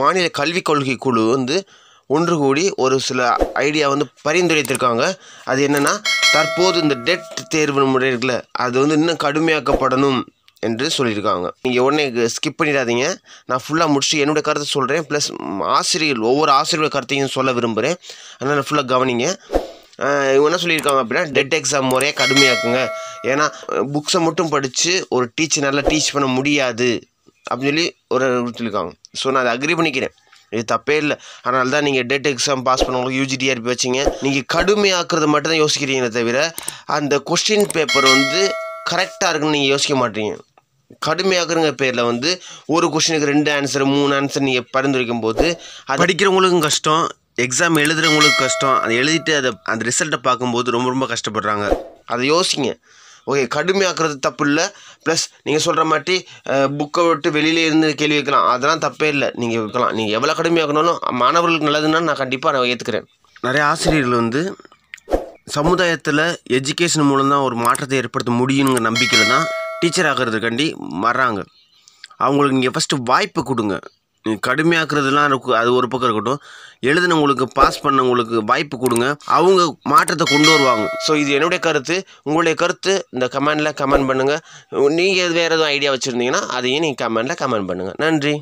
மாநில கல்விக் கொள்கை குழு வந்து ஒன்று கூடி ஒரு சில ஐடியா வந்து பரிந்துரைத்திருக்காங்க. அது என்னென்னா தற்போது இந்த டெட் தேர்வு முறை இருக்குல்ல அது வந்து இன்னும் கடுமையாக்கப்படணும் என்று சொல்லியிருக்காங்க. நீங்கள் உடனே ஸ்கிப் பண்ணிடாதீங்க. நான் ஃபுல்லாக முடிச்சு என்னுடைய கருத்தை சொல்கிறேன் ப்ளஸ் ஆசிரியர்கள் ஒவ்வொரு ஆசிரியர்களோட கருத்தையும் சொல்ல விரும்புகிறேன் அதனால் ஃபுல்லாக கவனிங்க. இவங்க என்ன சொல்லியிருக்காங்க அப்படின்னா டெட் எக்ஸாம் முறையை கடுமையாக்குங்க. ஏன்னா புக்ஸை மட்டும் படித்து ஒரு டீச்சர் நல்லா டீச் பண்ண முடியாது. அப்படின்னு சொல்லி ஒரு சொல்லியிருக்காங்க ஸோ நான் அதை அக்ரி பண்ணிக்கிறேன். இது தப்பே இல்லை. அதனால தான் நீங்கள் டெட் எக்ஸாம் பாஸ் பண்ணவங்களுக்கு யூஜிடிஆர்பி வச்சிங்க. நீங்கள் கடுமையாக்குறது மட்டும் தான் யோசிக்கிறீங்களே தவிர அந்த கொஸ்டின் பேப்பர் வந்து கரெக்டாக இருக்குன்னு நீங்கள் யோசிக்க மாட்டீங்க. கடுமையாக்குறங்க பேரில் வந்து ஒரு கொஷினுக்கு ரெண்டு ஆன்சர் மூணு ஆன்சர் நீங்கள் பரிந்துரைக்கும் போது அது படிக்கிறவங்களுக்கும் கஷ்டம் எக்ஸாம் எழுதுறவங்களுக்கு கஷ்டம். அதை எழுதிட்டு அதை அந்த ரிசல்ட்டை பார்க்கும்போது ரொம்ப ரொம்ப கஷ்டப்படுறாங்க. அதை யோசிங்க. ஓகே கடுமையாக்குறது தப்பு இல்லை ப்ளஸ் நீங்கள் சொல்கிற மாதிரி புக்கை விட்டு வெளியில இருந்து கேள்வி வைக்கலாம் அதெல்லாம் தப்பே இல்லை. நீங்கள் வைக்கலாம் நீங்கள் எவ்வளோ கடுமையாக்கணும் மாணவர்களுக்கு நல்லதுன்னா நான் கண்டிப்பாக நான் ஏற்றுக்கிறேன் நிறைய ஆசிரியர்கள் வந்து சமுதாயத்தில் எஜுகேஷன் மூலம் தான் ஒரு மாற்றத்தை ஏற்படுத்த முடியுங்கிற நம்பிக்கையில் தான் டீச்சர் ஆகிறதுக்காண்டி வர்றாங்க. அவங்களுக்கு நீங்கள் ஃபஸ்ட்டு வாய்ப்பு கொடுங்க. கடுமையாக்குறதுலாம் இருக்கும் அது ஒரு பக்கம் இருக்கட்டும். எழுதினவங்களுக்கு பாஸ் பண்ணவங்களுக்கு வாய்ப்பு கொடுங்க. அவங்க மாற்றத்தை கொண்டு வருவாங்க. ஸோ இது என்னுடைய கருத்து. உங்களுடைய கருத்து இந்த கமெண்டில் கமெண்ட் பண்ணுங்கள் நீங்கள் வேறு எதுவும் ஐடியா வச்சுருந்தீங்கன்னா அதையும் நீங்கள் கமெண்டில் கமெண்ட் பண்ணுங்கள் நன்றி.